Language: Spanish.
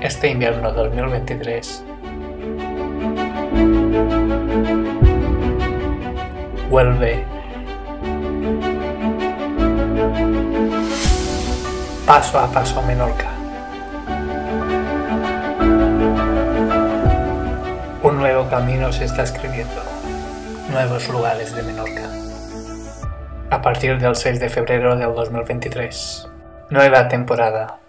este invierno 2023 vuelve. Paso a paso Menorca. Un nuevo camino se está escribiendo, nuevos lugares de Menorca. A partir del 6 de febrero del 2023, nueva temporada.